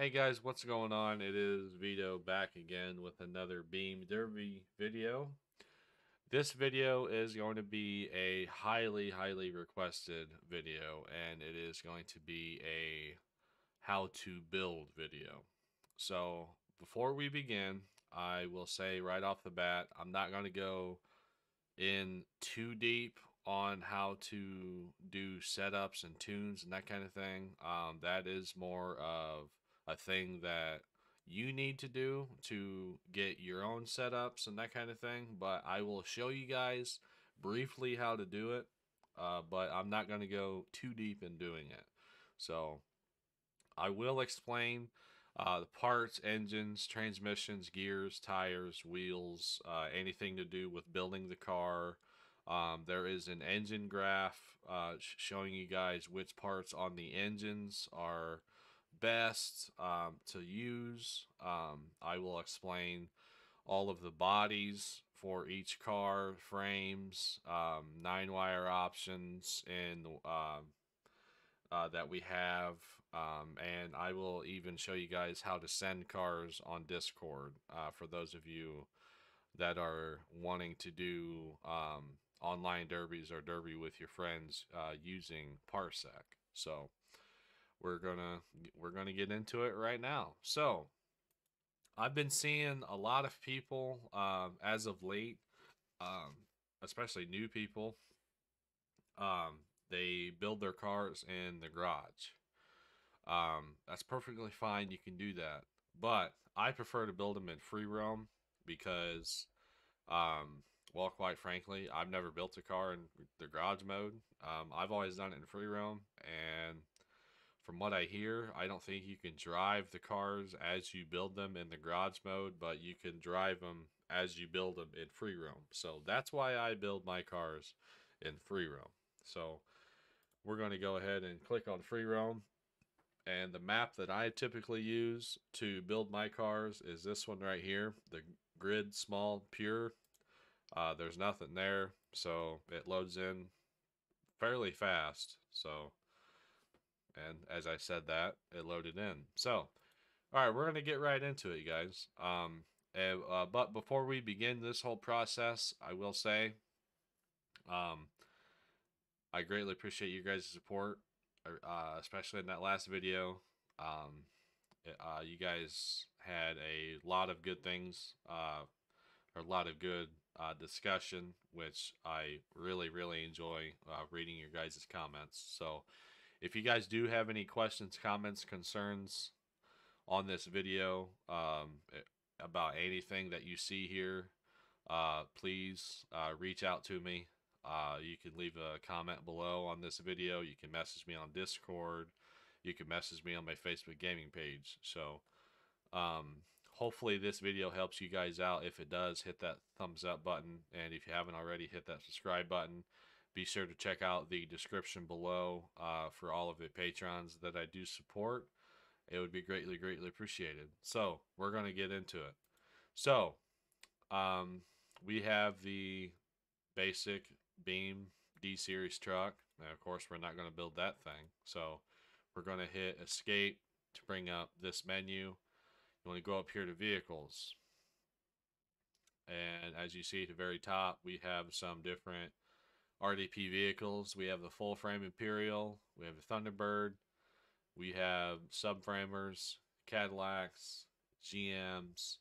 Hey guys, what's going on? It is Vito back again with another Beam Derby video. This video is going to be a highly, highly requested video, and it is going to be a how to build video. So, before we begin, I will say right off the bat, I'm not going to go in too deep on how to do setups and tunes and that kind of thing. Um, that is more of a thing that you need to do to get your own setups and that kind of thing. But I will show you guys briefly how to do it. Uh, but I'm not going to go too deep in doing it. So I will explain uh, the parts, engines, transmissions, gears, tires, wheels, uh, anything to do with building the car. Um, there is an engine graph uh, showing you guys which parts on the engines are best um, to use. Um, I will explain all of the bodies for each car, frames, um, nine wire options, and uh, uh, that we have. Um, and I will even show you guys how to send cars on Discord uh, for those of you that are wanting to do um, online derbies or derby with your friends uh, using Parsec. So we're gonna we're gonna get into it right now. So I've been seeing a lot of people um, as of late, um, especially new people. Um, they build their cars in the garage. Um, that's perfectly fine. You can do that, but I prefer to build them in free roam because, um, well, quite frankly, I've never built a car in the garage mode. Um, I've always done it in free roam, and from what I hear, I don't think you can drive the cars as you build them in the garage mode, but you can drive them as you build them in free roam. So that's why I build my cars in free roam. So we're going to go ahead and click on free roam. And the map that I typically use to build my cars is this one right here, the grid small pure. Uh, there's nothing there, so it loads in fairly fast. So, and as I said that, it loaded in. So, all right, we're going to get right into it, guys. Um, and, uh, but before we begin this whole process, I will say, um, I greatly appreciate you guys' support, uh, especially in that last video. Um, uh, you guys had a lot of good things, uh, or a lot of good uh, discussion, which I really, really enjoy uh, reading your guys' comments. So, if you guys do have any questions, comments, concerns on this video um, about anything that you see here, uh, please uh, reach out to me. Uh, you can leave a comment below on this video. You can message me on Discord. You can message me on my Facebook gaming page. So, um, hopefully this video helps you guys out. If it does, hit that thumbs up button. And if you haven't already, hit that subscribe button. Be sure to check out the description below uh, for all of the patrons that I do support. It would be greatly, greatly appreciated. So, we're going to get into it. So, um, we have the basic beam D series truck. Now, of course, we're not going to build that thing. So we're going to hit escape to bring up this menu. You want to go up here to vehicles. And as you see at the very top, we have some different RDP vehicles. We have the full frame Imperial. We have the Thunderbird. We have subframers, Cadillacs, GMs,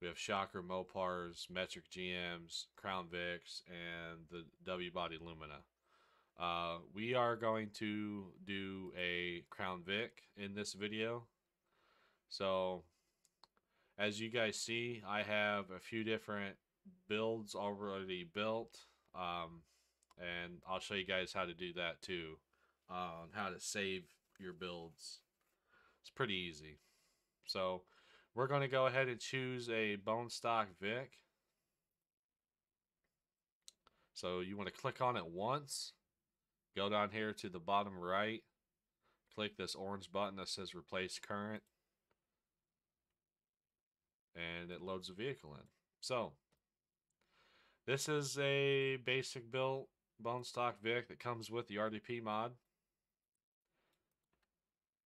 we have Shocker Mopars, Metric GMs, Crown Vics, and the W Body Lumina. Uh, we are going to do a Crown Vic in this video. So, as you guys see, I have a few different builds already built. Um, and I'll show you guys how to do that too. Uh, on how to save your builds. It's pretty easy. So, we're going to go ahead and choose a bone stock Vic. So you want to click on it once. Go down here to the bottom right. Click this orange button that says replace current. And it loads the vehicle in. So this is a basic built bone stock Vic that comes with the RDP mod.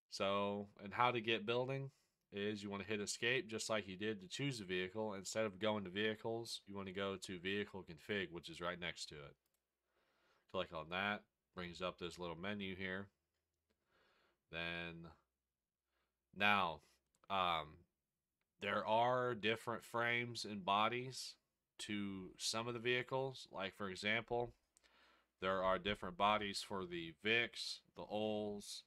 So, and how to get building is you want to hit escape just like you did to choose a vehicle. Instead of going to vehicles, you want to go to vehicle config, which is right next to it. Click on that, brings up this little menu here. Then now, um, there are different frames and bodies to some of the vehicles. Like for example, there are different bodies for the Vics, the Olds,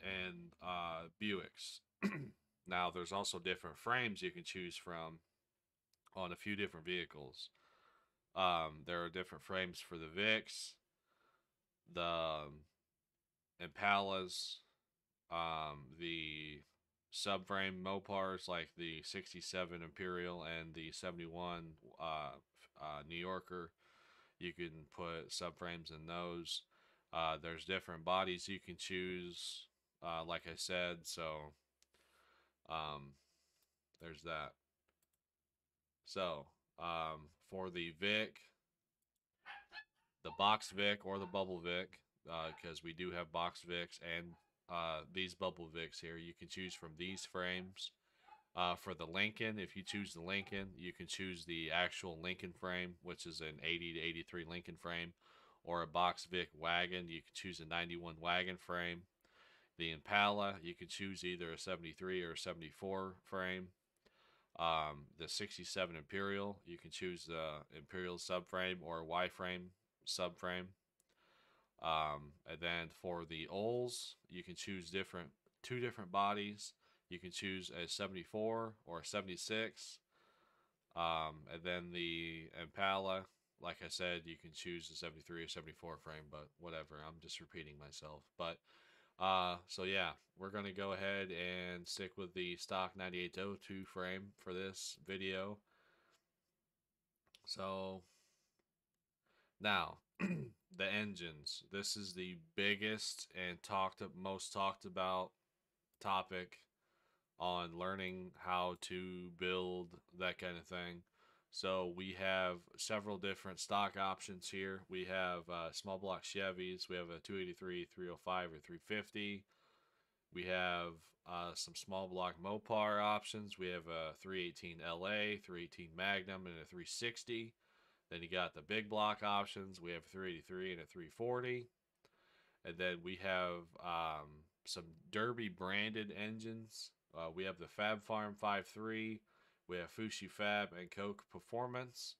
and uh, Buicks. now, there's also different frames you can choose from on a few different vehicles. Um, there are different frames for the Vics, the um, Impalas, um, the subframe Mopars like the 67 Imperial and the 71 uh, uh, New Yorker. You can put subframes in those. Uh, there's different bodies you can choose, uh, like I said. So um, there's that. So um, for the Vic, the box Vic or the bubble Vic, because uh, we do have box Vics and uh, these bubble Vics here. You can choose from these frames. Uh, for the Lincoln, if you choose the Lincoln, you can choose the actual Lincoln frame, which is an 80 to 83 Lincoln frame, or a box Vic wagon. You can choose a 91 wagon frame. The Impala, you can choose either a 73 or a 74 frame. Um, the 67 Imperial, you can choose the Imperial subframe or Y frame subframe. Um, and then for the Olds, you can choose different two different bodies. You can choose a 74 or a 76. Um, and then the Impala, like I said, you can choose the 73 or 74 frame, but whatever. I'm just repeating myself. But uh, so yeah, we're going to go ahead and stick with the stock 9802 frame for this video. So now the engines. This is the biggest and talked most talked about topic on learning how to build that kind of thing. So we have several different stock options here. We have uh, small block Chevys. We have a 283, 305, or 350. We have uh, some small block Mopar options. We have a 318 LA, 318 Magnum, and a 360. Then you got the big block options. We have a 383 and a 340. And then we have um, some Derby branded engines. Uh, we have the Fab Farm 5.3. We have Fushi Fab and Coke Performance.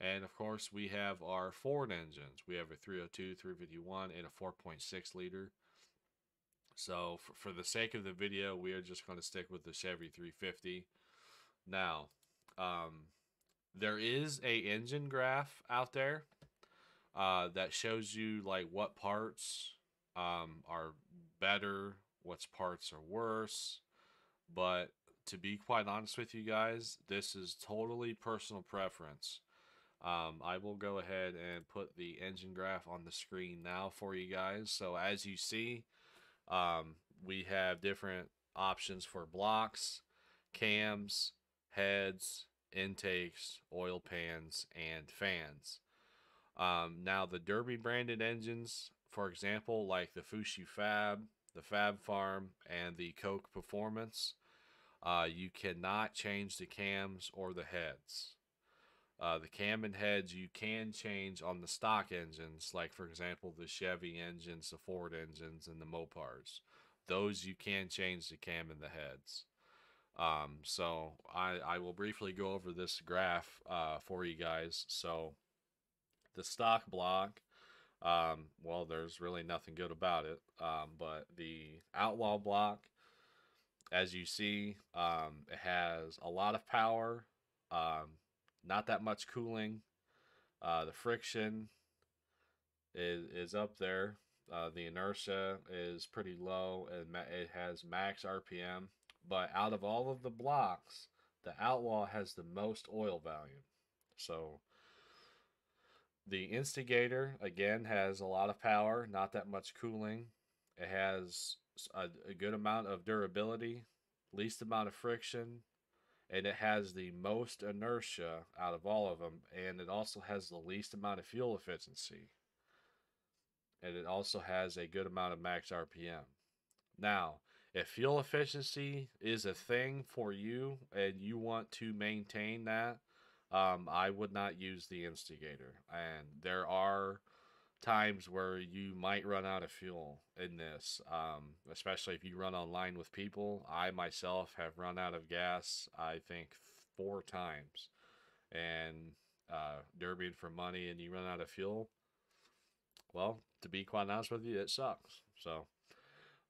And of course, we have our Ford engines. We have a 302, 351, and a 4.6 liter. So, for, for the sake of the video, we are just going to stick with the Chevy 350. Now, um, there is a engine graph out there uh, that shows you like what parts um, are better, what parts are worse. But to be quite honest with you guys, this is totally personal preference. Um, I will go ahead and put the engine graph on the screen now for you guys. So as you see, um, we have different options for blocks, cams, heads, intakes, oil pans, and fans. Um, now, the Derby branded engines, for example, like the Fushi Fab, the Fab Farm, and the Coke Performance, uh, you cannot change the cams or the heads. Uh, the cam and heads you can change on the stock engines, like for example the Chevy engines, the Ford engines, and the Mopars. Those you can change the cam and the heads. Um, so I, I will briefly go over this graph uh, for you guys. So the stock block, um, well, there's really nothing good about it. Um, but the outlaw block, as you see, um, it has a lot of power, um, not that much cooling. Uh, the friction is, is up there. Uh, the inertia is pretty low and it has max RPM. But out of all of the blocks, the Outlaw has the most oil value. So the Instigator, again, has a lot of power, not that much cooling. It has a, a good amount of durability, least amount of friction, and it has the most inertia out of all of them, and it also has the least amount of fuel efficiency. And it also has a good amount of max RPM. Now, if fuel efficiency is a thing for you and you want to maintain that, um, I would not use the instigator. And there are times where you might run out of fuel in this, um, especially if you run online with people. I myself have run out of gas, I think, four times. And uh, derbying for money and you run out of fuel, well, to be quite honest with you, it sucks. So,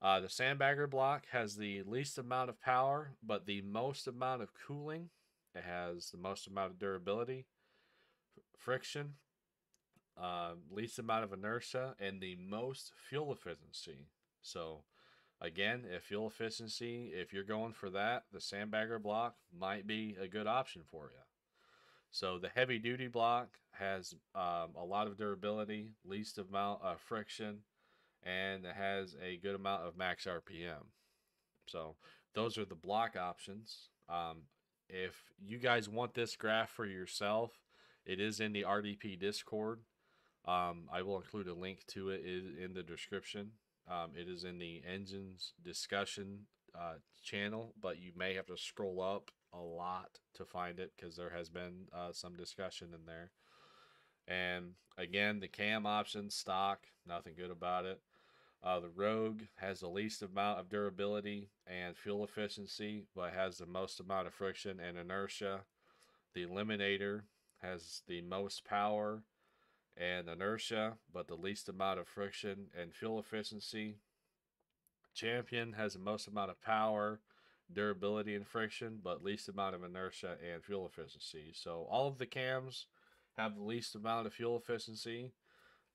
uh, the sandbagger block has the least amount of power, but the most amount of cooling. It has the most amount of durability, friction, uh, least amount of inertia, and the most fuel efficiency. So, again, if fuel efficiency, if you're going for that, the sandbagger block might be a good option for you. So the heavy duty block has um, a lot of durability, least amount of friction, and it has a good amount of max RPM. So those are the block options. Um, if you guys want this graph for yourself, it is in the RDP Discord. Um, I will include a link to it in the description. Um, it is in the engines discussion uh, channel, but you may have to scroll up a lot to find it because there has been uh, some discussion in there. And again, the cam option stock, nothing good about it. Uh, the Rogue has the least amount of durability and fuel efficiency, but has the most amount of friction and inertia. The Eliminator has the most power and inertia, but the least amount of friction and fuel efficiency. Champion has the most amount of power durability and friction, but least amount of inertia and fuel efficiency. So all of the cams have the least amount of fuel efficiency.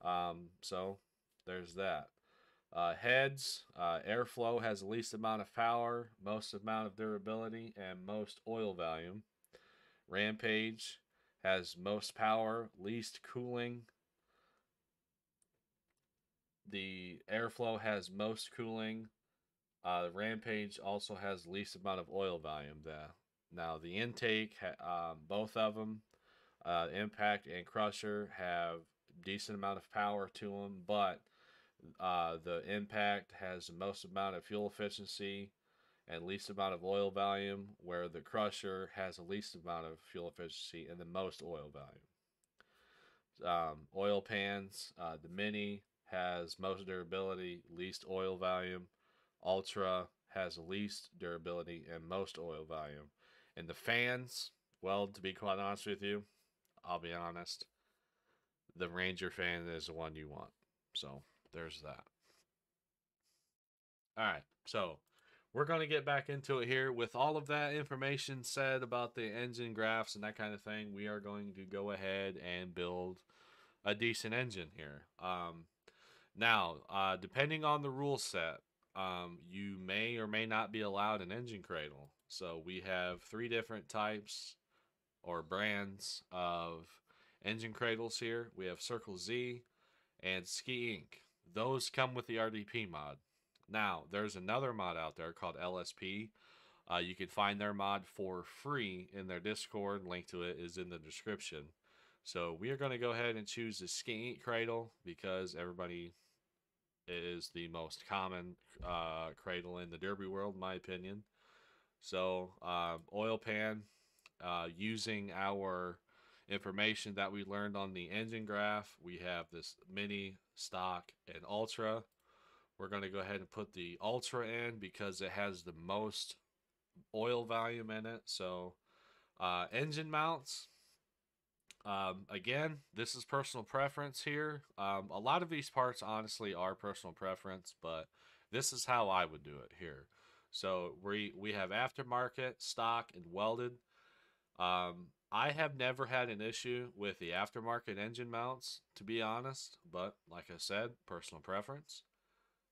Um, so there's that. Uh, heads, uh, airflow has the least amount of power, most amount of durability, and most oil volume. Rampage has most power, least cooling. The airflow has most cooling, uh, Rampage also has least amount of oil volume. There. Now the intake, um, both of them, uh, Impact and Crusher have decent amount of power to them, but uh, the Impact has the most amount of fuel efficiency and least amount of oil volume, where the Crusher has the least amount of fuel efficiency and the most oil volume. Um, oil pans, uh, the Mini has most durability, least oil volume Ultra has least durability and most oil volume. And the fans, well, to be quite honest with you, I'll be honest, the Ranger fan is the one you want. So there's that. All right, so we're going to get back into it here. With all of that information said about the engine graphs and that kind of thing, we are going to go ahead and build a decent engine here. Um, now, uh, depending on the rule set, um, you may or may not be allowed an engine cradle. So we have three different types or brands of engine cradles here. We have Circle Z and Ski Inc. Those come with the RDP mod. Now, there's another mod out there called LSP. Uh, you can find their mod for free in their Discord. Link to it is in the description. So we are going to go ahead and choose the Ski Inc. cradle because everybody is the most common uh, cradle in the derby world, in my opinion. So, uh, oil pan, uh, using our information that we learned on the engine graph, we have this mini, stock, and ultra. We're going to go ahead and put the ultra in because it has the most oil volume in it. So, uh, engine mounts, um, again, this is personal preference here. Um, a lot of these parts, honestly, are personal preference, but this is how I would do it here. So we we have aftermarket, stock, and welded. Um, I have never had an issue with the aftermarket engine mounts, to be honest. But like I said, personal preference.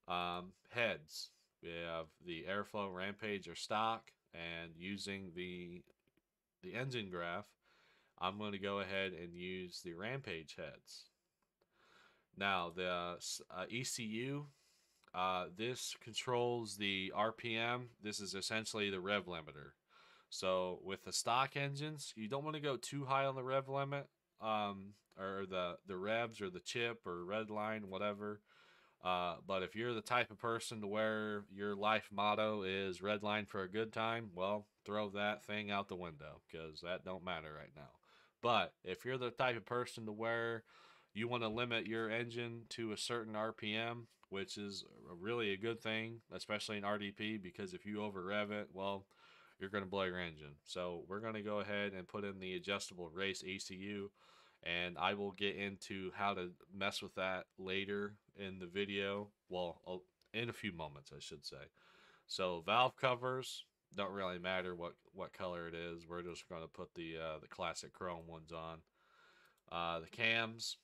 Um, heads, we have the airflow, rampage, or stock, and using the the engine graph I'm going to go ahead and use the Rampage heads. Now, the uh, ECU, uh, this controls the RPM. This is essentially the rev limiter. So with the stock engines, you don't want to go too high on the rev limit, um, or the, the revs or the chip or red line, whatever. Uh, but if you're the type of person to where your life motto is red line for a good time, well, throw that thing out the window because that don't matter right now. But if you're the type of person to where you want to limit your engine to a certain RPM, which is really a good thing, especially in RDP, because if you over rev it, well, you're going to blow your engine. So we're going to go ahead and put in the adjustable race ECU and I will get into how to mess with that later in the video. Well, in a few moments, I should say. So valve covers don't really matter what what color it is. We're just going to put the uh, the classic chrome ones on. Uh, the cams.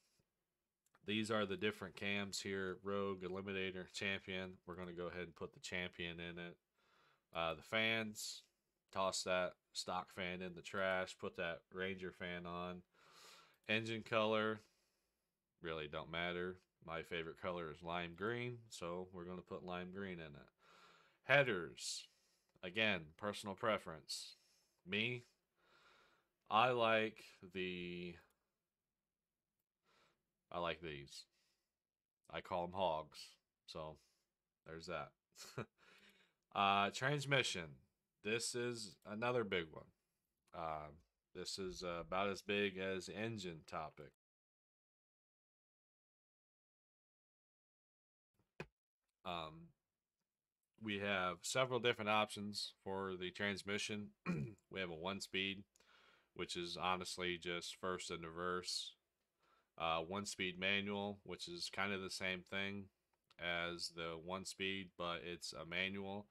These are the different cams here: Rogue, Eliminator, Champion. We're going to go ahead and put the Champion in it. Uh, the fans. Toss that stock fan in the trash. Put that Ranger fan on. Engine color, really don't matter. My favorite color is lime green, so we're going to put lime green in it. Headers, again, personal preference. Me, I like the, I like these. I call them hogs, so there's that. uh, transmission, this is another big one. Uh, this is uh, about as big as engine topic. Um, we have several different options for the transmission. we have a one speed, which is honestly just first and reverse. Uh, one speed manual, which is kind of the same thing as the one speed, but it's a manual.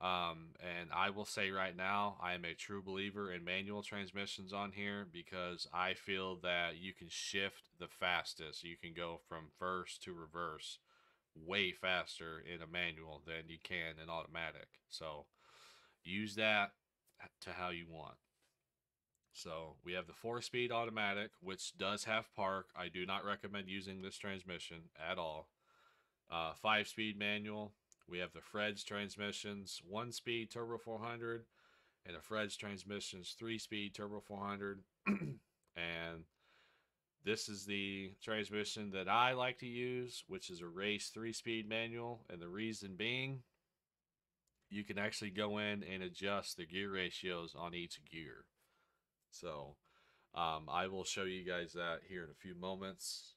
Um, and I will say right now, I am a true believer in manual transmissions on here because I feel that you can shift the fastest. You can go from first to reverse way faster in a manual than you can in automatic. So use that to how you want. So we have the four speed automatic, which does have park. I do not recommend using this transmission at all. Uh, five speed manual, we have the Fred's transmissions, one speed turbo 400, and the Fred's transmissions, three speed turbo 400. and this is the transmission that I like to use, which is a race three speed manual. And the reason being, you can actually go in and adjust the gear ratios on each gear. So um, I will show you guys that here in a few moments.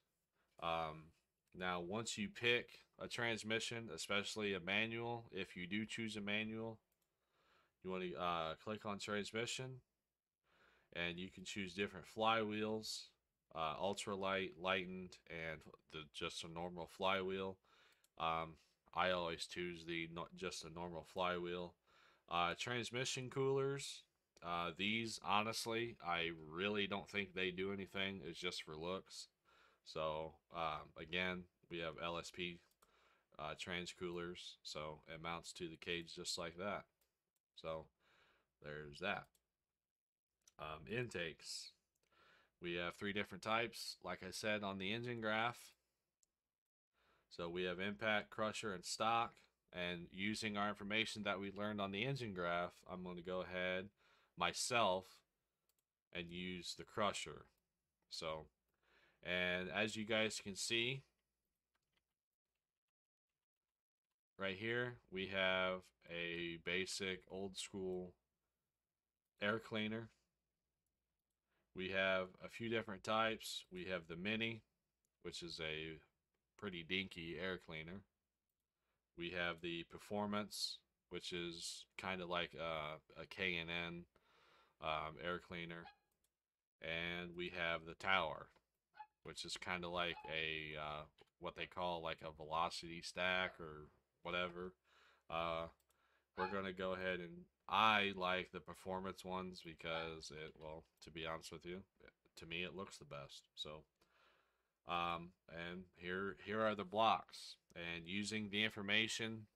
Um, now, once you pick a transmission, especially a manual, if you do choose a manual, you want to uh, click on transmission and you can choose different flywheels, uh, ultralight, lightened, and the just a normal flywheel. Um, I always choose the not just a normal flywheel. Uh, transmission coolers. Uh, these honestly, I really don't think they do anything. It's just for looks. So um, again, we have LSP uh, trans coolers, so it mounts to the cage just like that. So there's that. Um, intakes. We have three different types, like I said on the engine graph. So we have impact, crusher, and stock. And using our information that we learned on the engine graph, I'm going to go ahead myself and use the crusher. So and as you guys can see, right here, we have a basic old school air cleaner. We have a few different types. We have the Mini, which is a pretty dinky air cleaner. We have the Performance, which is kind of like a, a K&N um, air cleaner. And we have the Tower, which is kind of like a uh, what they call like a velocity stack or whatever. Uh, we're gonna go ahead and I like the performance ones because it well to be honest with you to me it looks the best so um, and here here are the blocks and using the information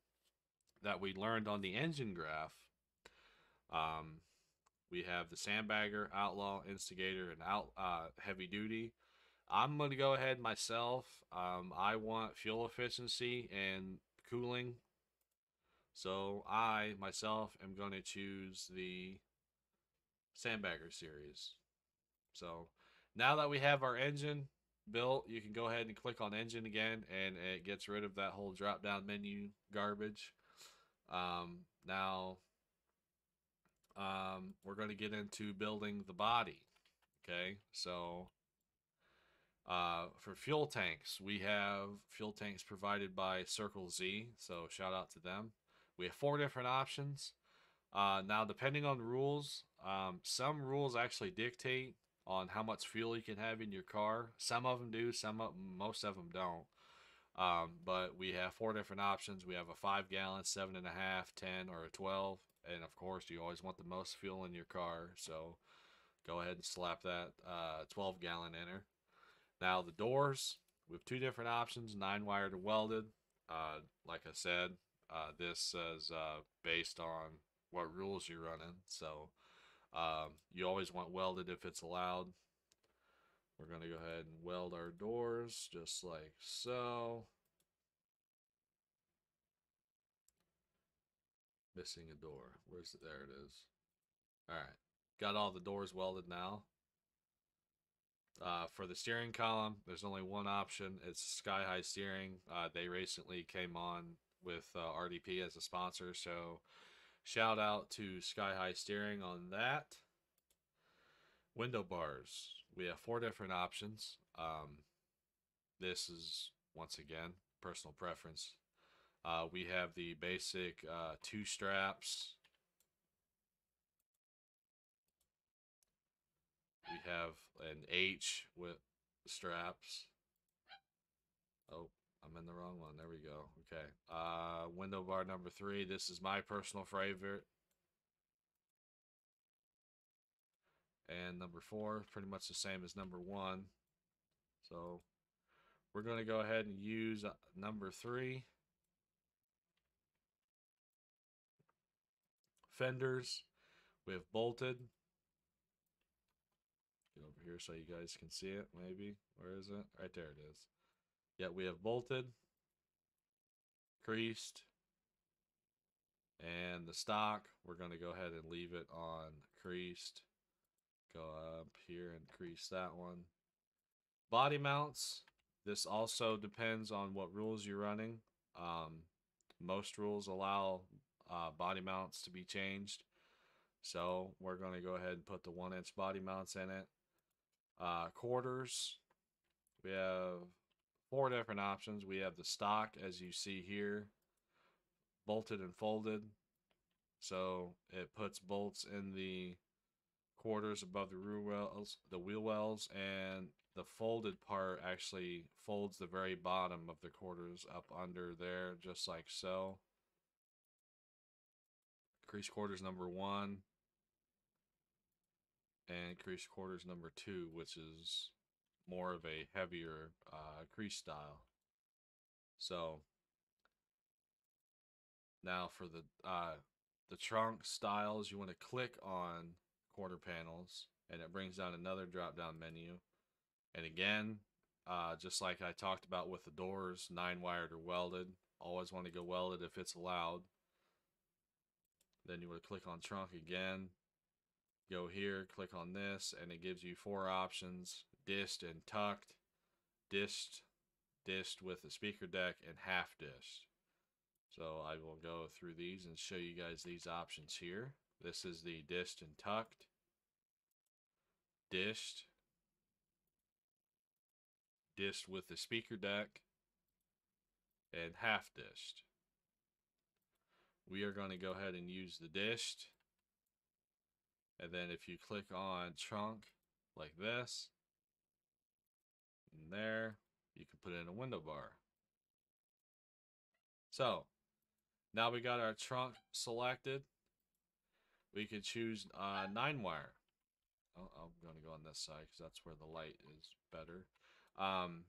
that we learned on the engine graph um, we have the sandbagger outlaw instigator and out uh, heavy duty I'm to go ahead myself. Um, I want fuel efficiency and cooling. So I, myself, am going to choose the Sandbagger series. So now that we have our engine, built, you can go ahead and click on engine again, and it gets rid of that whole drop down menu garbage. Um, now, um, we're going to get into building the body. Okay, so uh, for fuel tanks, we have fuel tanks provided by Circle Z, so shout out to them. We have four different options. Uh, now, depending on the rules, um, some rules actually dictate on how much fuel you can have in your car. Some of them do, some of most of them don't. Um, but we have four different options. We have a five gallon, seven and a half, ten, or a twelve. And of course, you always want the most fuel in your car, so go ahead and slap that uh, 12 gallon in there. Now the doors, we have two different options: nine wired or welded. Uh, like I said, uh, this is uh, based on what rules you're running. So um, you always want welded if it's allowed. We're going to go ahead and weld our doors just like so. Missing a door. Where's it? There it is. All right. Got all the doors welded now. Uh, for the steering column, there's only one option. It's Sky High Steering. Uh, they recently came on with uh, RDP as a sponsor, so shout out to Sky High Steering on that. Window bars. We have four different options. Um, this is once again personal preference. Uh, we have the basic uh, two straps. We have an H with straps. I'm in the wrong one. There we go. Okay. Uh, window bar number three. This is my personal favorite. And number four, pretty much the same as number one. So we're going to go ahead and use uh, number three. Fenders, we have bolted. Get over here so you guys can see it, maybe. Where is it? Right there it is. Yeah, we have bolted, creased, and the stock, we're going to go ahead and leave it on creased. Go up here and crease that one. Body mounts, this also depends on what rules you're running. Um, most rules allow uh, body mounts to be changed. So we're going to go ahead and put the one inch body mounts in it. Uh, quarters, we have four different options. We have the stock, as you see here, bolted and folded. So it puts bolts in the quarters above the wheel wells, the wheel wells, and the folded part actually folds the very bottom of the quarters up under there, just like so. Crease quarters number one, and crease quarters number two, which is more of a heavier uh, crease style. So now for the uh, the trunk styles, you want to click on quarter panels, and it brings down another drop down menu. And again, uh, just like I talked about with the doors, nine wired or welded. Always want to go welded if it's allowed. Then you would click on trunk again. Go here, click on this, and it gives you four options dished and tucked, dished, dished with a speaker deck, and half dished. So I will go through these and show you guys these options here. This is the dished and tucked, dished, dished with the speaker deck, and half dished. We are going to go ahead and use the dished. And then if you click on trunk like this, and there, you can put in a window bar. So now we got our trunk selected. We could choose uh, nine wire. Oh, I'm going to go on this side because that's where the light is better. Um,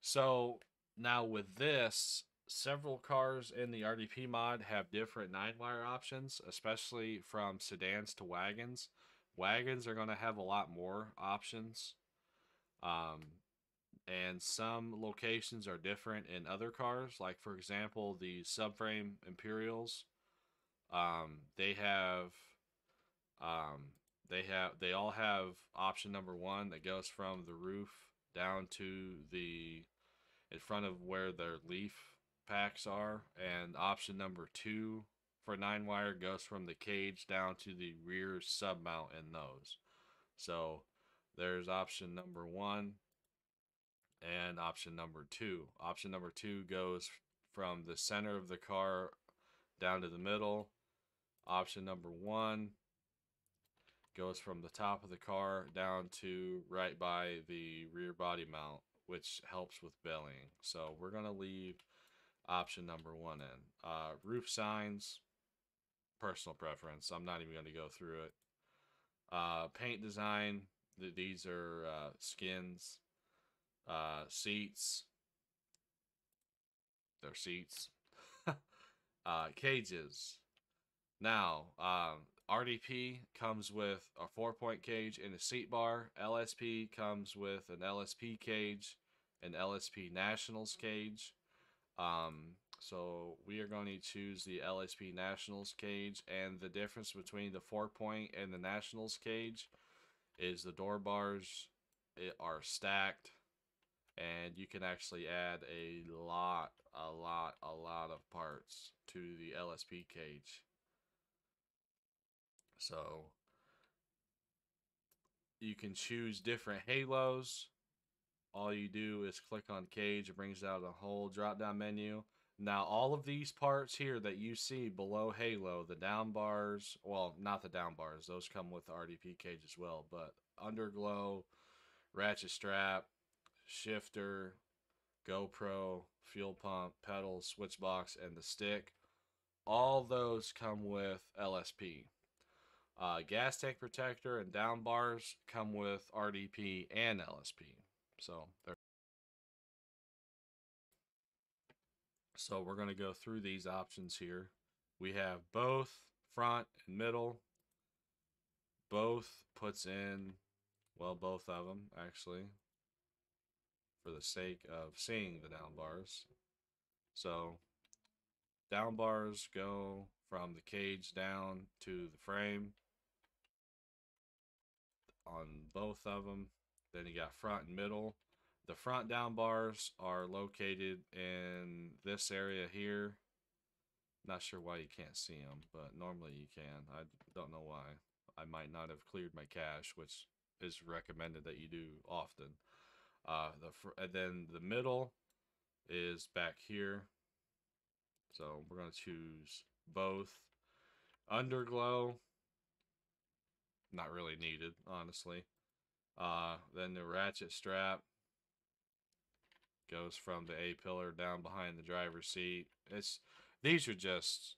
so now with this, several cars in the RDP mod have different nine wire options, especially from sedans to wagons. Wagons are going to have a lot more options. Um, and some locations are different in other cars. Like, for example, the subframe Imperials, um, they have. Um, they have they all have option number one that goes from the roof down to the in front of where their leaf packs are, and option number two for nine wire goes from the cage down to the rear sub mount in those. So there's option number one and option number two. Option number two goes from the center of the car down to the middle. Option number one goes from the top of the car down to right by the rear body mount, which helps with bellying. So we're going to leave option number one in. Uh, roof signs, personal preference. I'm not even going to go through it. Uh, paint design, th- these are uh, skins. Uh, seats, they're seats. uh, cages. Now, um, RDP comes with a four point cage and a seat bar. LSP comes with an LSP cage, an LSP Nationals cage. Um, so we are going to choose the LSP Nationals cage, and the difference between the four point and the Nationals cage is the door bars are stacked, and you can actually add a lot, a lot, a lot of parts to the LSP cage. So you can choose different halos. All you do is click on cage, it brings out a whole drop down menu. Now, all of these parts here that you see below Halo, the down bars, well, not the down bars, those come with the RDP cage as well, but underglow, ratchet strap, shifter, GoPro, fuel pump, pedals, switch box, and the stick, all those come with LSP. Uh, gas tank protector and down bars come with RDP and LSP. So they're so we're going to go through these options here. We have both front and middle. Both puts in, well, both of them actually, for the sake of seeing the down bars. So down bars go from the cage down to the frame on both of them. Then you got front and middle. The front down bars are located in this area here. Not sure why you can't see them, but normally you can. I don't know why. I might not have cleared my cache, which is recommended that you do often. Uh, the and then the middle is back here. So we're going to choose both. Underglow not really needed, honestly. Uh, then the ratchet strap goes from the A pillar down behind the driver's seat. It's these are just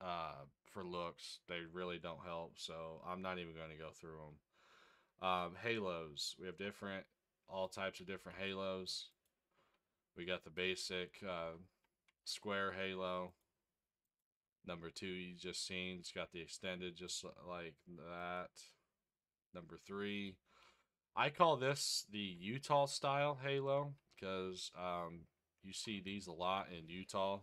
uh, for looks. They really don't help, so I'm not even going to go through them. Um, halos. We have different, all types of different halos. We got the basic uh, square halo. Number two, you just seen, it's got the extended just like that. Number three, I call this the Utah style halo because um, you see these a lot in Utah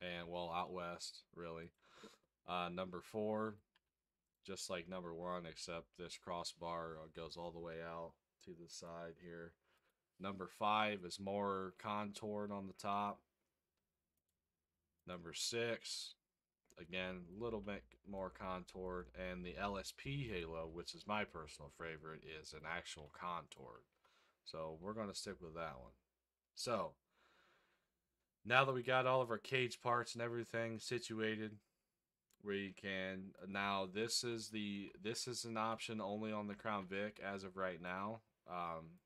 and well out west, really. Uh, number four, just like number one, except this crossbar uh, goes all the way out to the side here. Number five is more contoured on the top. Number six, again, a little bit more contoured. And the LSP Halo, which is my personal favorite, is an actual contoured. So we're going to stick with that one. So now that we got all of our cage parts and everything situated, we can now this is the this is an option only on the Crown Vic as of right now. Um,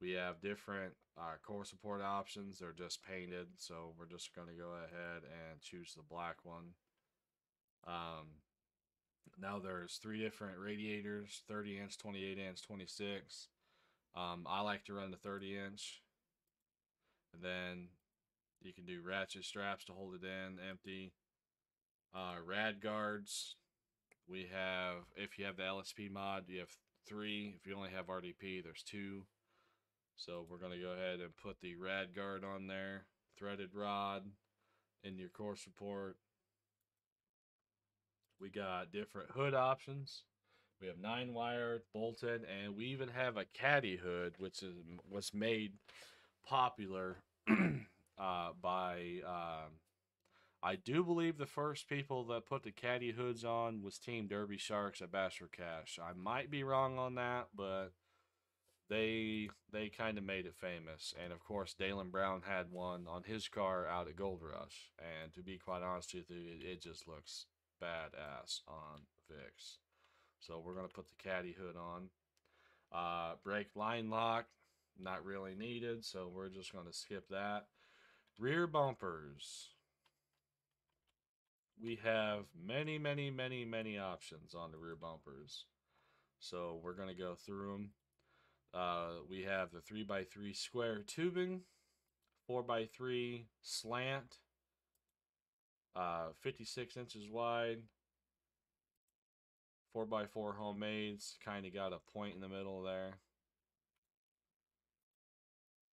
we have different uh, core support options. They're just painted, so we're just going to go ahead and choose the black one. Um, now there's three different radiators, 30 inch, 28 inch, 26. Um, I like to run the 30 inch. And then you can do ratchet straps to hold it in, empty. Uh, rad guards. We have, if you have the LSP mod, you have three. If you only have RDP, there's two. So we're going to go ahead and put the rad guard on there, threaded rod in your core support. We got different hood options. We have nine wired, bolted, and we even have a caddy hood, which is was made popular uh, by. Um, I do believe the first people that put the caddy hoods on was Team Derby Sharks at Bash for Cash. I might be wrong on that, but they they kind of made it famous. And of course, Dalen Brown had one on his car out at Gold Rush. And to be quite honest with you, it, it just looks badass on Vics. So we're gonna put the caddy hood on. Uh, brake line lock, not really needed, so we're just gonna skip that. Rear bumpers. We have many, many, many, many options on the rear bumpers. So we're gonna go through them. Uh, we have the 3x3 square tubing, 4x3 slant, uh, 56 inches wide, 4x4 homemades, kind of got a point in the middle there.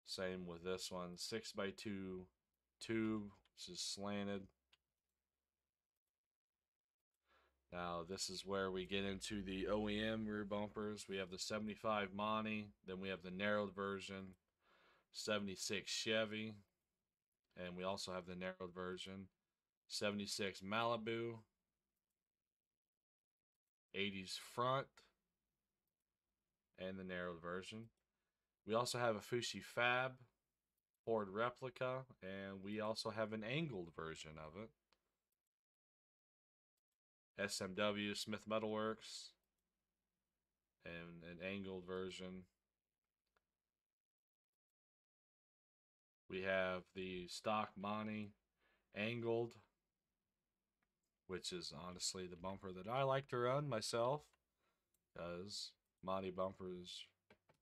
Same with this one, 6x2 tube, which is slanted. Now, this is where we get into the OEM rear bumpers. We have the 75 Monty, then we have the narrowed version, 76 Chevy, and we also have the narrowed version, 76 Malibu, 80s front, and the narrowed version. We also have a Fushi Fab Ford replica, and we also have an angled version of it. SMW Smith Metalworks and an angled version. We have the stock Monty angled, which is honestly the bumper that I like to run myself because Monty bumpers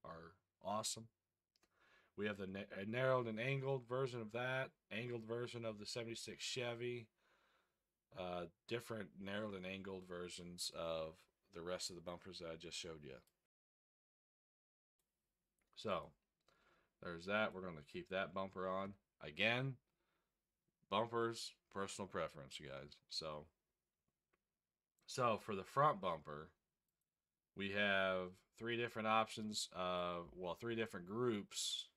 are awesome. We have the na- narrowed and angled version of that, angled version of the 76 Chevy, uh, different narrowed and angled versions of the rest of the bumpers that I just showed you. So, there's that. We're going to keep that bumper on. Again, bumpers, personal preference, you guys. So, so for the front bumper, we have three different options. of, well, three different groups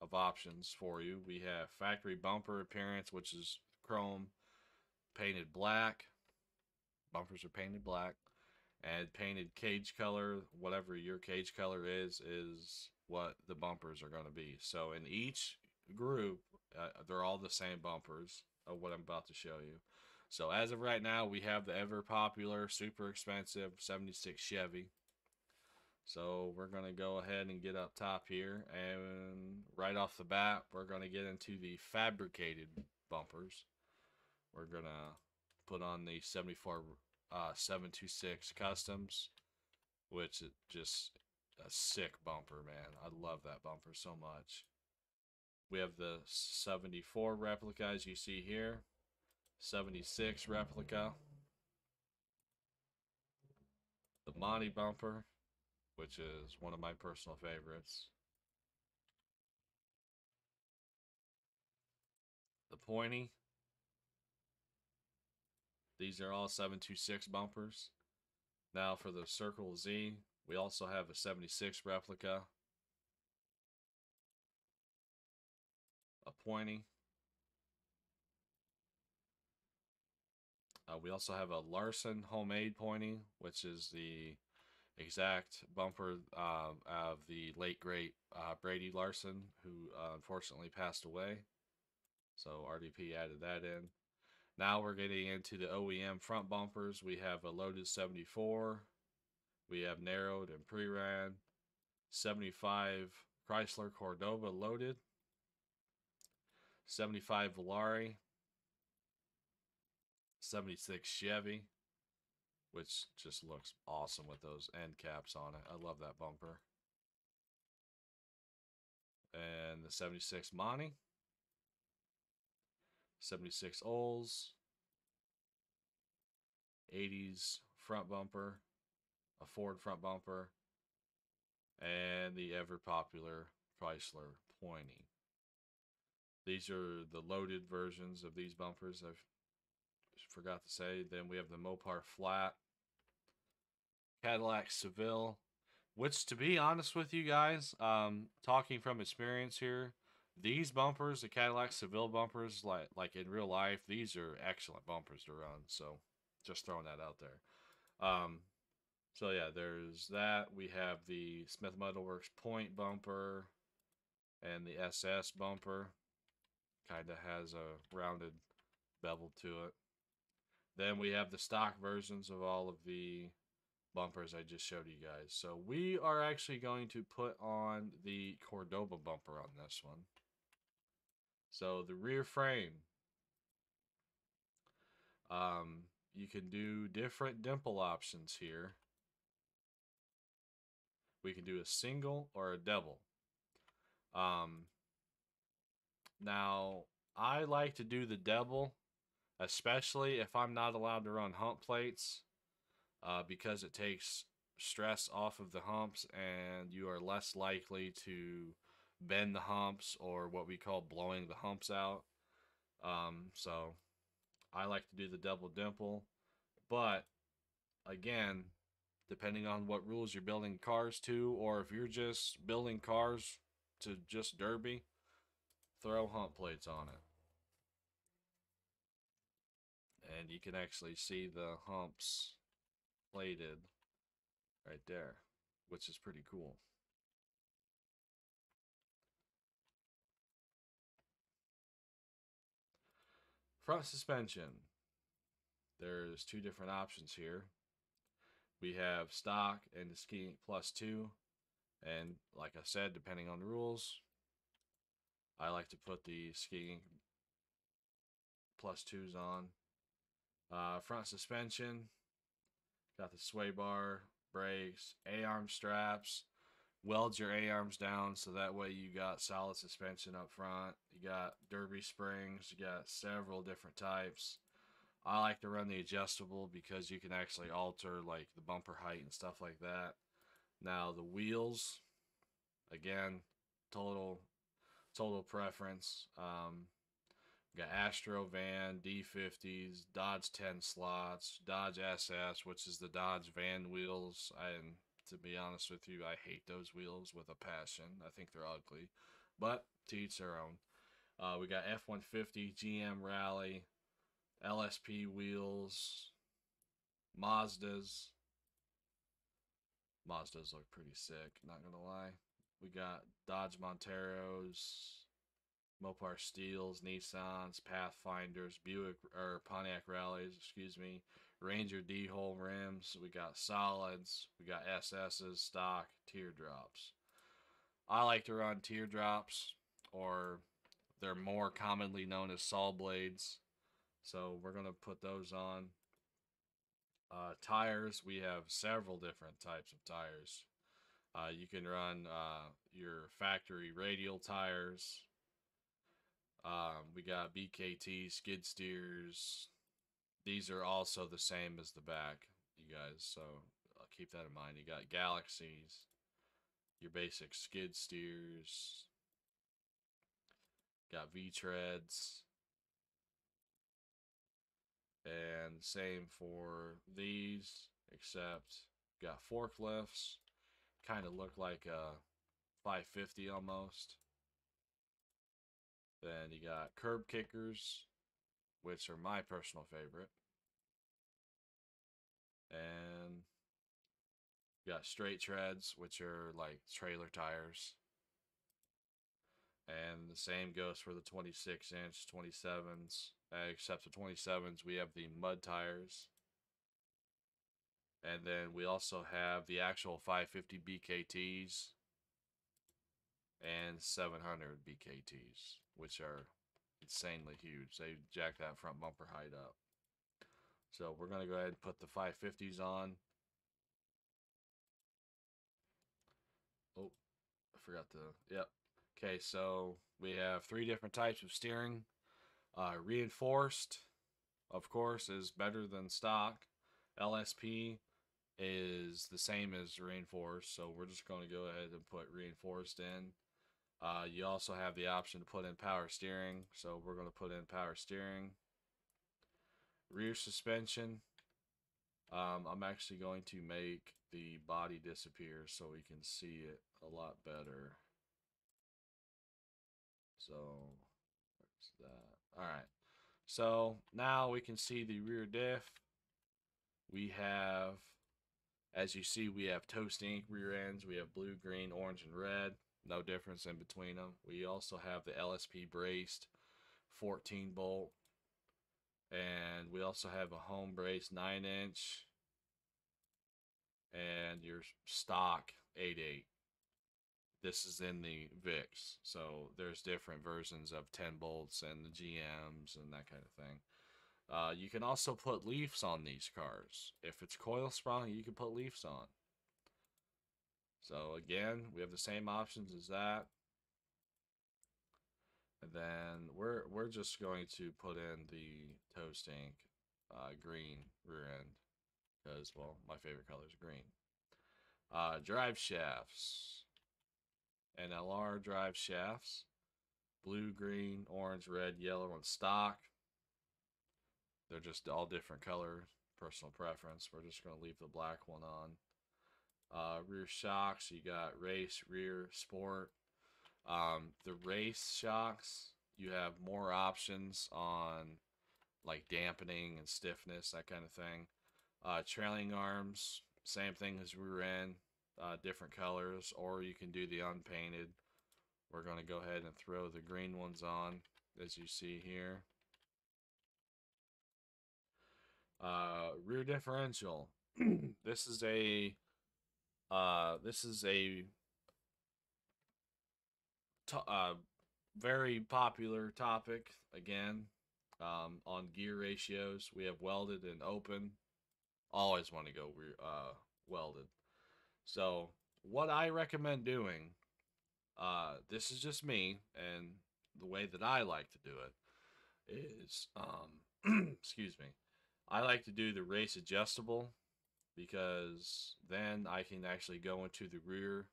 of options for you. We have factory bumper appearance, which is chrome painted black. Bumpers are painted black. And painted cage color, whatever your cage color is, is what the bumpers are going to be. So in each group, uh, they're all the same bumpers of what I'm about to show you. So as of right now, we have the ever popular, super expensive 76 Chevy. So we're going to go ahead and get up top here. And right off the bat, we're going to get into the fabricated bumpers. We're to put on the 74 uh, 726 Customs, which is just a sick bumper, man. I love that bumper so much. We have the 74 replica, as you see here. 76 replica. The Monty bumper, which is one of my personal favorites. The pointy. These are all 726 bumpers. Now for the Circle Z, we also have a 76 replica. A pointy. Uh, we also have a Larson homemade pointy, which is the exact bumper uh, of the late great uh, Brady Larson, who uh, unfortunately passed away. So RDP added that in. Now we're getting into the OEM front bumpers. We have a loaded 74. We have narrowed and pre-ran. 75 Chrysler Cordoba loaded. 75 Volare. 76 Chevy, which just looks awesome with those end caps on it. I love that bumper. And the 76 Monty. 76 Olds. 80s front bumper. A Ford front bumper. And the ever popular Chrysler Pointy. These are the loaded versions of these bumpers. I've forgot to say. Then we have the Mopar flat. Cadillac Seville, which to be honest with you guys, um, talking from experience here, these bumpers, the Cadillac Seville bumpers, like like in real life, these are excellent bumpers to run. So just throwing that out there. Um, so yeah, there's that. We have the Smith Metal Works point bumper and the SS bumper. Kind of has a rounded bevel to it. Then we have the stock versions of all of the bumpers I just showed you guys. So we are actually going to put on the Cordoba bumper on this one. So the rear frame, um, you can do different dimple options here. We can do a single or a double. Um, now, I like to do the double, especially if I'm not allowed to run hump plates, uh, because it takes stress off of the humps and you are less likely to bend the humps or what we call blowing the humps out. Um, so I like to do the double dimple, but again, depending on what rules you're building cars to, or if you're just building cars to just derby, throw hump plates on it. And you can actually see the humps plated right there, which is pretty cool. Front suspension. There's two different options here. We have stock and the Ski Plus 2. And like I said, depending on the rules, I like to put the Ski Plus 2s on. Uh, front suspension, got the sway bar, brakes, A-arm straps, weld your A-arms down so that way you got solid suspension up front. You got derby springs, you got several different types. I like to run the adjustable because you can actually alter like the bumper height and stuff like that. Now the wheels, again, total total preference. Um, got Astro van, D50s, Dodge 10 slots, Dodge SS, which is the Dodge van wheels. And to be honest with you, I hate those wheels with a passion. I think they're ugly, but to each their own. Uh, we got F-150, GM Rally, LSP wheels, Mazdas. Mazdas look pretty sick, not gonna lie. We got Dodge Monteros, Mopar Steels, Nissans, Pathfinders, Buick or Pontiac Rallies, excuse me, Ranger D-hole rims. We got solids. We got SS's, stock, teardrops. I like to run teardrops, or they're more commonly known as saw blades. So we're going to put those on. Uh, tires, we have several different types of tires. Uh, you can run uh, your factory radial tires. Um, we got BKT skid steers. These are also the same as the back, you guys. So I'll keep that in mind. You got Galaxies, your basic skid steers. Got V treads. And same for these, except got forklifts. Kind of look like a 550 almost. Then you got curb kickers, which are my personal favorite. And you got straight treads, which are like trailer tires. And the same goes for the 26 inch 27s. Uh, except the 27s, we have the mud tires. And then we also have the actual 550 BKTs and 700 BKTs, which are insanely huge. They jack that front bumper height up. So we're going to go ahead and put the 550s on. Oh, I forgot to, yep. Okay, so we have three different types of steering. Uh, reinforced, of course, is better than stock. LSP is the same as reinforced, so we're just going to go ahead and put reinforced in. Uh, you also have the option to put in power steering, so we're going to put in power steering. Rear suspension, um, I'm actually going to make the body disappear so we can see it a lot better. So, where's that? All right. So now we can see the rear diff. We have, as you see, we have toast ink rear ends. We have blue, green, orange, and red. No difference in between them. We also have the LSP braced 14 bolt. And we also have a home brace 9 inch. And your stock 8.8. This is in the Vics. So there's different versions of 10 bolts and the GMs and that kind of thing. Uh, you can also put leafs on these cars. If it's coil sprung, you can put leafs on. So again, we have the same options as that. And then we're we're just going to put in the toast ink uh, green rear end because well my favorite color is green. Uh, drive shafts. NLR drive shafts. Blue, green, orange, red, yellow, and stock. They're just all different colors. Personal preference. We're just going to leave the black one on. Uh, rear shocks, you got race, rear, sport. Um, the race shocks, you have more options on like dampening and stiffness, that kind of thing. Uh, trailing arms, same thing as rear end, uh, different colors, or you can do the unpainted. We're going to go ahead and throw the green ones on, as you see here. Uh, rear differential. this is a uh, this is a uh, very popular topic again um, on gear ratios. We have welded and open. Always want to go uh, welded. So what I recommend doing, uh, this is just me and the way that I like to do it is, um, excuse me, I like to do the race adjustable because then I can actually go into the rear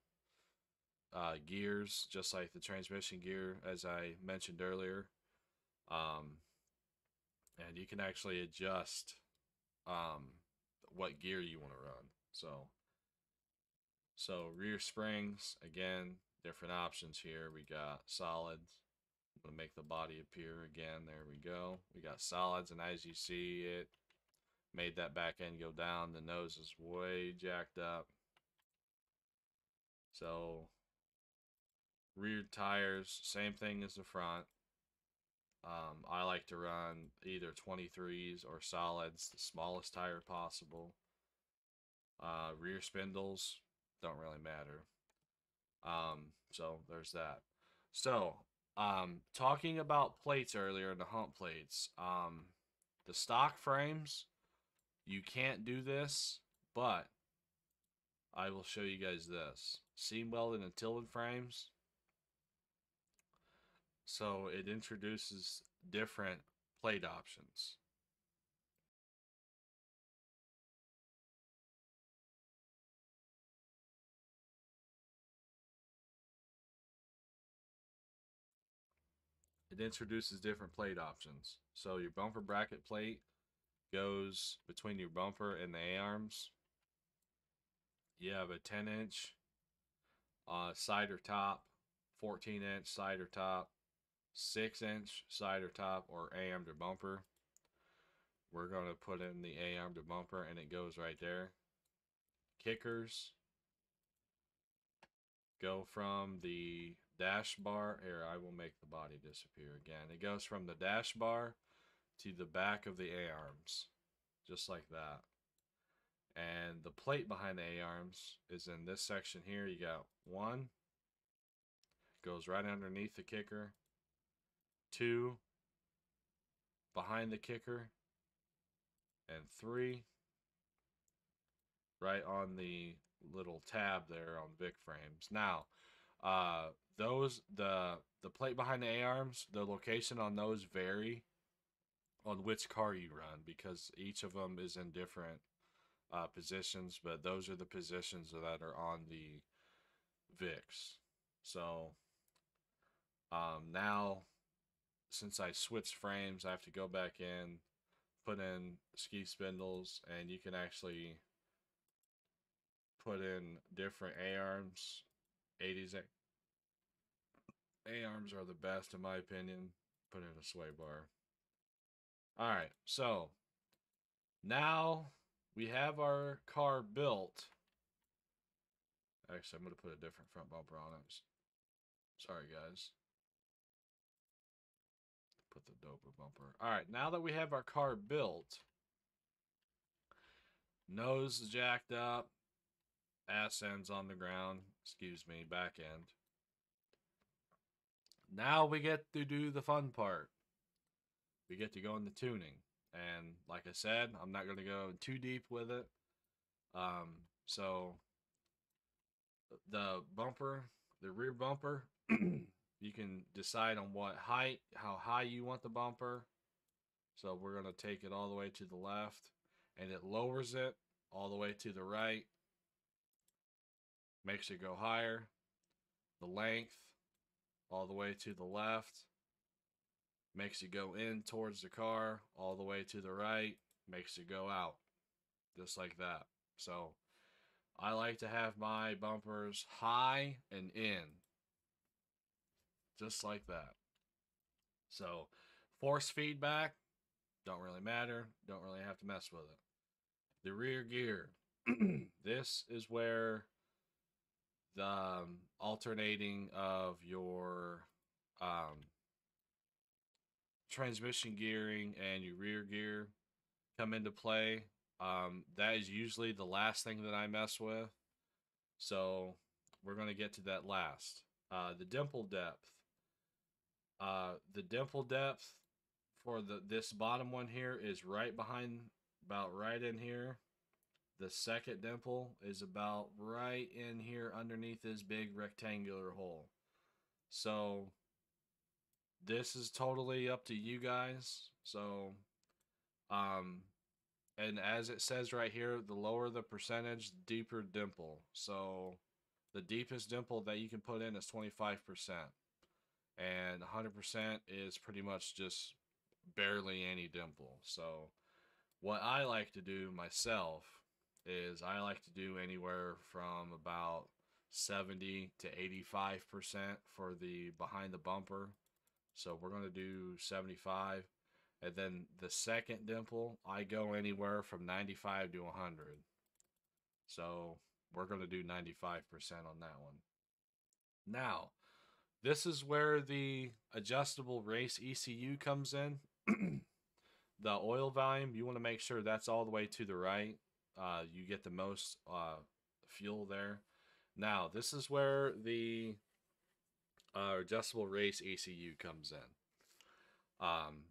uh, gears, just like the transmission gear, as I mentioned earlier. Um, and you can actually adjust um, what gear you want to run. So, so rear springs, again, different options here. We got solids. I'm to make the body appear again. There we go. We got solids, and as you see it, made that back end go down. The nose is way jacked up. So rear tires, same thing as the front. Um, I like to run either 23s or solids, the smallest tire possible. Uh, rear spindles don't really matter. Um, so there's that. So, um, talking about plates earlier, the hump plates, um, the stock frames, you can't do this, but I will show you guys this. Seam welded and tilted frames. So it introduces different plate options. It introduces different plate options. So your bumper bracket plate goes between your bumper and the A-arms. You have a 10 inch uh, cider top, 14 inch cider top, 6 inch cider top or A-arm to bumper. We're going to put in the A-arm to bumper and it goes right there. Kickers go from the dash bar. Here, I will make the body disappear again. It goes from the dash bar to the back of the A-arms, just like that. And the plate behind the A-arms is in this section here. You got one, goes right underneath the kicker, two, behind the kicker, and three, right on the little tab there on Vic frames. Now, uh, those the the plate behind the A arms, the location on those vary on which car you run because each of them is in different uh, positions, but those are the positions that are on the Vics. So um, now, since I switched frames, I have to go back in, put in ski spindles, and you can actually put in different A arms. 80s A arms are the best in my opinion. Put in a sway bar. All right, so now we have our car built. Actually, I'm going to put a different front bumper on it. Sorry, guys. Put the doper bumper. All right, now that we have our car built, nose jacked up, ass ends on the ground, excuse me, back end. Now we get to do the fun part. We get to go into tuning. And like I said, I'm not going to go too deep with it. Um, so the bumper, the rear bumper, you can decide on what height, how high you want the bumper. So we're going to take it all the way to the left and it lowers it all the way to the right. Makes it go higher. The length all the way to the left. Makes you go in towards the car all the way to the right. Makes you go out. Just like that. So I like to have my bumpers high and in. Just like that. So, force feedback, don't really matter. Don't really have to mess with it. The rear gear. this is where the um, alternating of your transmission gearing and your rear gear come into play. Um, that is usually the last thing that I mess with. So we're going to get to that last. Uh, the dimple depth. Uh, the dimple depth for the this bottom one here is right behind, about right in here. The second dimple is about right in here underneath this big rectangular hole. So this is totally up to you guys. So um and as it says right here, the lower the percentage, deeper dimple. So the deepest dimple that you can put in is 25%. And 100% is pretty much just barely any dimple. So what I like to do myself is I like to do anywhere from about 70 to 85% for the behind the bumper. So we're going to do 75 and then the second dimple, I go anywhere from 95 to 100. So we're going to do 95% on that one. Now, this is where the adjustable race ECU comes in. the oil volume, you want to make sure that's all the way to the right. Uh, you get the most uh, fuel there. Now, this is where the uh, adjustable race ECU comes in. Um,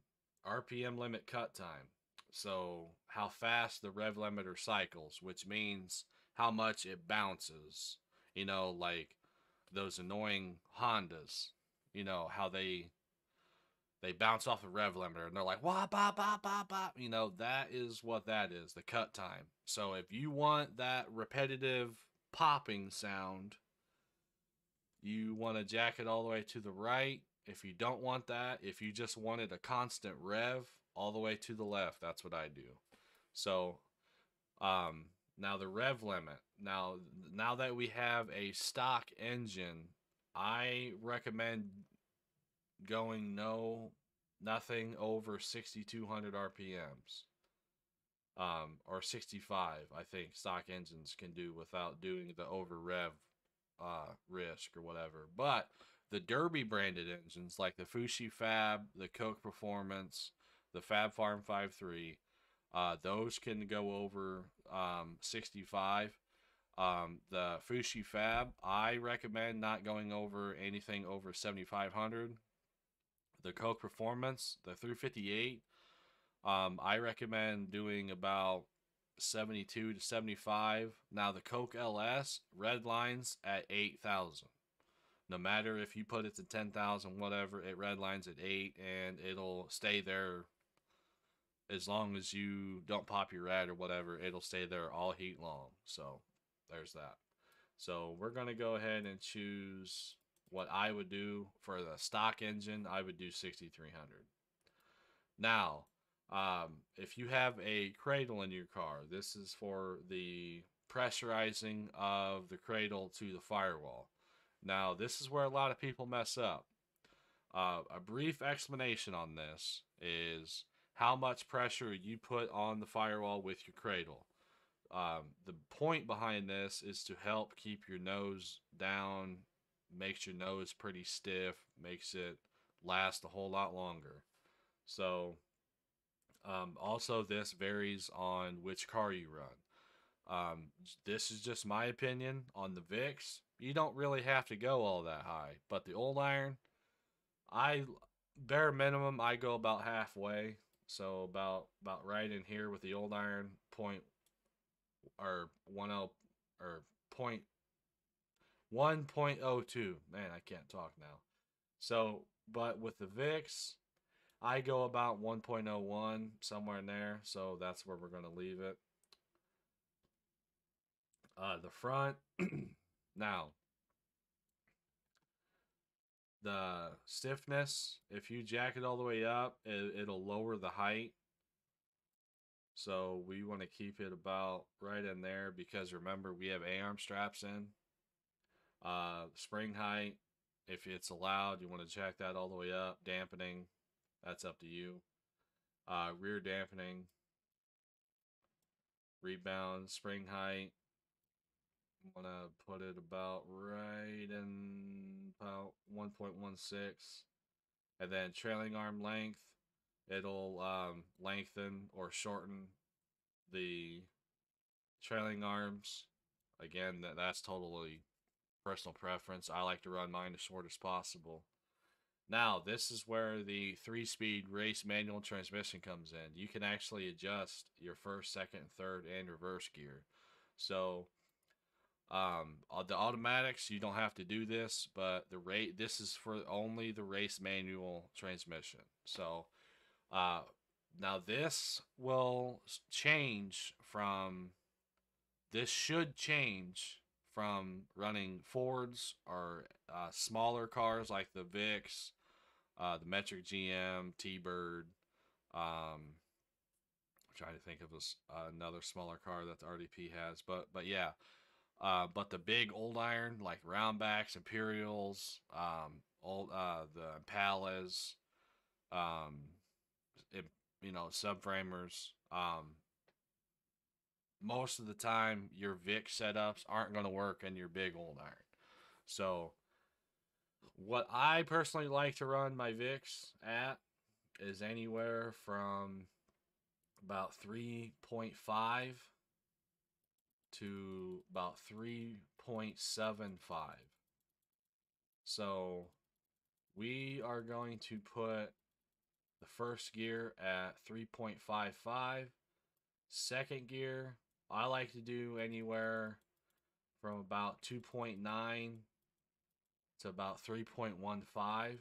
RPM limit cut time. So, how fast the rev limiter cycles, which means how much it bounces. You know, like those annoying Hondas, you know, how they they bounce off the rev limiter and they're like wah ba ba ba ba you know that is what that is the cut time so if you want that repetitive popping sound you want to jack it all the way to the right if you don't want that, if you just wanted a constant rev all the way to the left, that's what I do. So, um, now the rev limit. Now, now that we have a stock engine, I recommend going no nothing over 6200 RPMs. Um, or 65, I think stock engines can do without doing the over rev uh, risk or whatever. But the Derby branded engines like the Fushi Fab, the Coke Performance, the Fab Farm 5.3, uh, those can go over um, 65. Um, the Fushi Fab, I recommend not going over anything over 7,500. The Coke Performance, the 358, um, I recommend doing about 72 to 75. Now the Coke LS, red lines at 8,000 no matter if you put it to 10,000, whatever, it redlines at 8 and it'll stay there as long as you don't pop your rad or whatever, it'll stay there all heat long. So there's that. So we're going to go ahead and choose what I would do for the stock engine. I would do 6300. Now, um, if you have a cradle in your car, this is for the pressurizing of the cradle to the firewall. Now, this is where a lot of people mess up. Uh, a brief explanation on this is how much pressure you put on the firewall with your cradle. Um, the point behind this is to help keep your nose down, makes your nose pretty stiff, makes it last a whole lot longer. So, um, also, this varies on which car you run. Um, this is just my opinion on the Vics. You don't really have to go all that high, but the old iron, I bare minimum I go about halfway, so about about right in here with the old iron point or one oh or point one point oh two. Man, I can't talk now. So, but with the Vics, I go about 1.01 somewhere in there, so that's where we're going to leave it. Uh, the front, now, the stiffness, if you jack it all the way up, it, it'll lower the height. So we want to keep it about right in there because remember we have A-arm straps in. Uh, spring height, if it's allowed, you want to jack that all the way up. Dampening, that's up to you. Uh, rear dampening, rebound, spring height. I'm gonna put it about right in about 1.16, and then trailing arm length. It'll um, lengthen or shorten the trailing arms. Again, that that's totally personal preference. I like to run mine as short as possible. Now, this is where the three-speed race manual transmission comes in. You can actually adjust your first, second, third, and reverse gear. So, um, the automatics you don't have to do this, but the rate this is for only the race manual transmission. So, uh, now this will change from. This should change from running Fords or uh, smaller cars like the Vics, uh, the Metric GM, T-Bird. Um, I'm trying to think of a, another smaller car that the RDP has, but but yeah, uh, but the big old iron like Roundbacks, Imperials, um, old uh, the Impalas, um, it, you know subframers, um, most of the time your VIC setups aren't going to work in your big old iron. So what I personally like to run my Vics at is anywhere from about 3.5 to about 3.75. So we are going to put the first gear at 3.55, second gear I like to do anywhere from about 2.9 to about 3.15.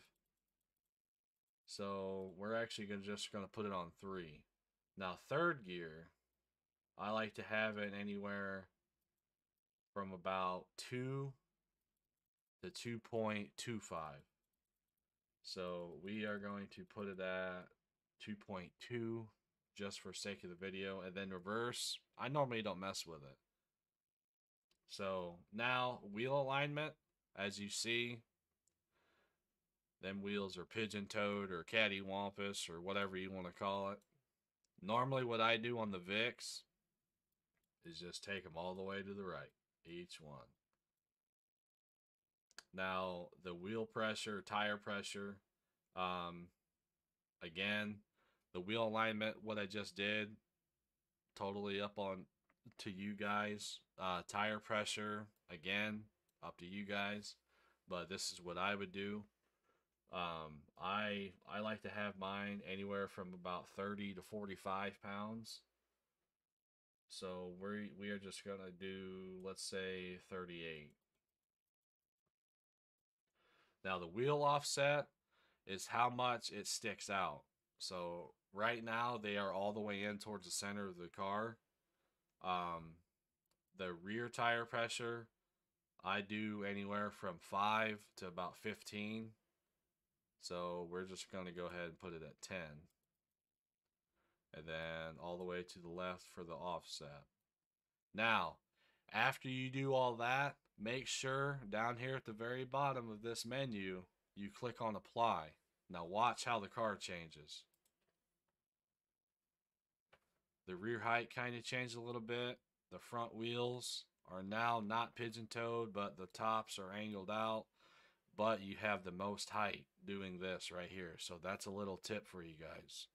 So we're actually gonna just gonna put it on three. Now third gear, I like to have it anywhere from about two to 2.25. So we are going to put it at 2.2 just for sake of the video. And then reverse, I normally don't mess with it. So now wheel alignment, as you see, them wheels are pigeon-toed or cattywampus or whatever you want to call it. Normally what I do on the Vics is just take them all the way to the right, each one. Now the wheel pressure, tire pressure, um, again, the wheel alignment, what I just did, totally up on to you guys. Uh, tire pressure, again, up to you guys. But this is what I would do. Um, I I like to have mine anywhere from about 30 to 45 pounds. So we we are just gonna do let's say 38. Now the wheel offset is how much it sticks out. So Right now, they are all the way in towards the center of the car. Um, the rear tire pressure, I do anywhere from 5 to about 15. So we're just going to go ahead and put it at 10. And then all the way to the left for the offset. Now, After you do all that, make sure down here at the very bottom of this menu, you click on apply. Now watch how the car changes. The rear height kind of changed a little bit. The front wheels are now not pigeon toed, but the tops are angled out. But you have the most height doing this right here. So that's a little tip for you guys.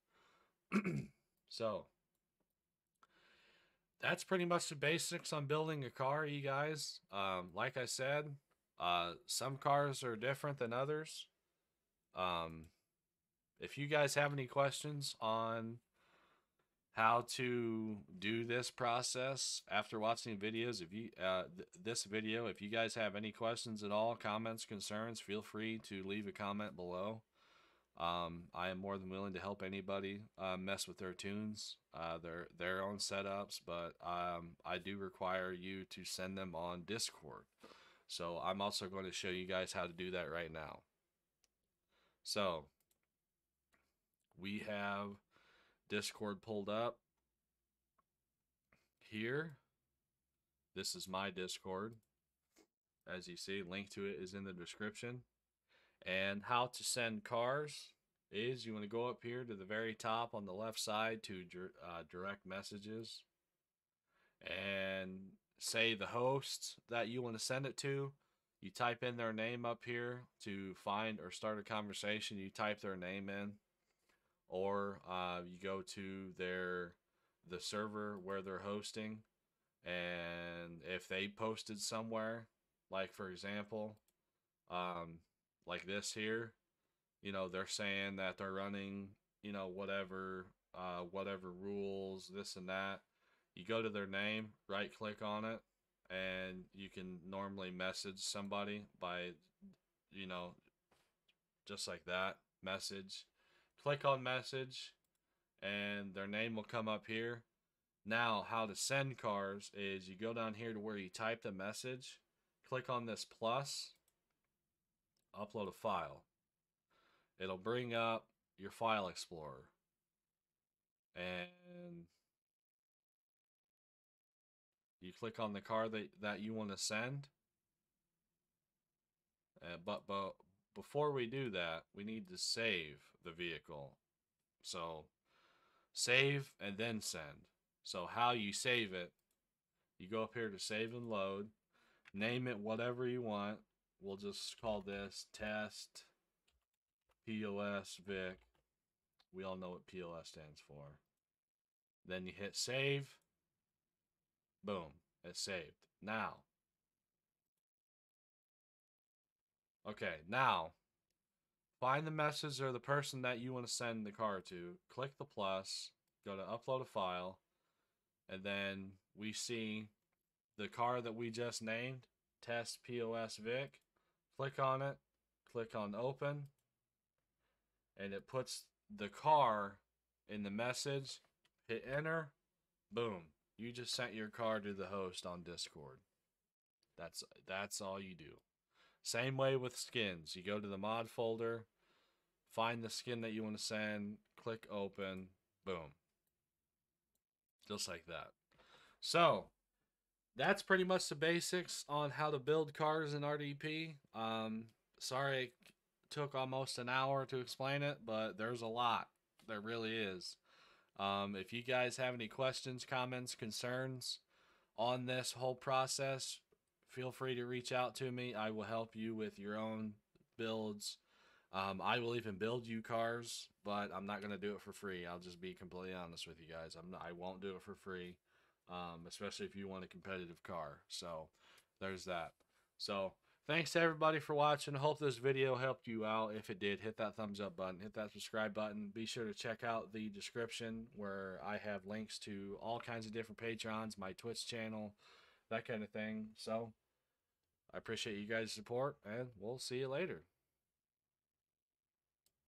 so that's pretty much the basics on building a car, you guys. Um, like I said, uh, some cars are different than others. Um, if you guys have any questions on how to do this process after watching videos, if you uh, th- this video, if you guys have any questions at all, comments, concerns, feel free to leave a comment below. Um, I am more than willing to help anybody uh, mess with their tunes, uh, their their own setups, but um, I do require you to send them on Discord. So I'm also going to show you guys how to do that right now. So we have Discord pulled up here. This is my Discord. As you see, link to it is in the description. And how to send cars is you want to go up here to the very top on the left side to uh, direct messages and say the host that you want to send it to. You type in their name up here to find or start a conversation. You type their name in, or uh, you go to their the server where they're hosting, and if they posted somewhere, like for example, um, like this here, you know, they're saying that they're running, you know, whatever, uh, whatever rules, this and that. You go to their name, right click on it, and you can normally message somebody by, you know, just like that, message. Click on message, and their name will come up here. Now, how to send cars is you go down here to where you type the message, click on this plus, upload a file. It'll bring up your file explorer. And you click on the car that, that you want to send. Uh, but, but before we do that, we need to save the vehicle. So save and then send. So how you save it, you go up here to save and load, name it whatever you want we'll just call this test POS Vic. We all know what POS stands for. Then you hit save. Boom, it's saved. Now, okay, now find the message or the person that you want to send the car to. Click the plus, go to upload a file, and then we see the car that we just named, test POS Vic click on it, click on open, and it puts the car in the message, hit enter, boom. You just sent your car to the host on Discord. That's that's all you do. Same way with skins. You go to the mod folder, find the skin that you want to send, click open, boom. Just like that. So, that's pretty much the basics on how to build cars in RDP. Um, sorry it took almost an hour to explain it, but there's a lot. There really is. Um, if you guys have any questions, comments, concerns on this whole process, feel free to reach out to me. I will help you with your own builds. Um, I will even build you cars, but I'm not going to do it for free. I'll just be completely honest with you guys. I'm not, I won't do it for free um, especially if you want a competitive car. So there's that. So thanks to everybody for watching. Hope this video helped you out. If it did, hit that thumbs up button, hit that subscribe button. Be sure to check out the description where I have links to all kinds of different Patreons, my Twitch channel, that kind of thing. So I appreciate you guys' support, and we'll see you later.